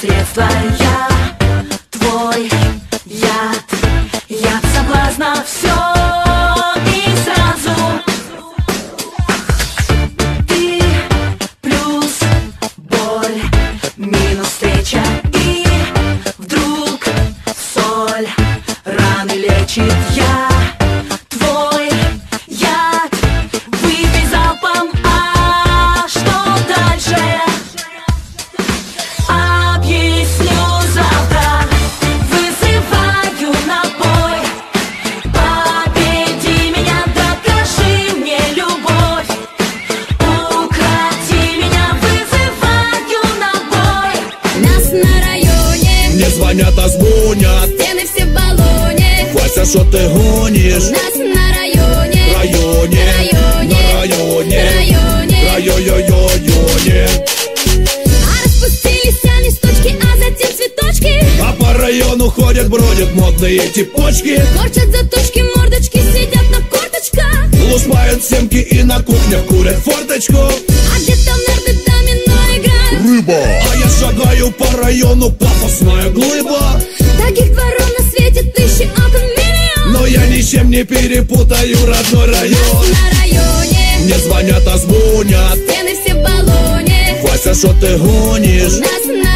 чувства я твой яд. Яд соблазна все Мне звонят, а звонят. Стены все в баллоне. Вася, что ты гонишь? Нас на районе, районе, районе, на районе, районе. районе А распустились листочки, а затем цветочки. А по району ходят, бродят модные типочки. Корчат заточки, мордочки, сидят на корточках. Лушпают семки и на кухнях курят форточку. А где-то нарды шагаю по району, пафосная глыба. Таких дворов на свете тысячи окон миллион. Но я ничем не перепутаю родной район. На районе, Мне звонят, а звонят. Стены все в баллоне. Вася, что ты гонишь? Нас на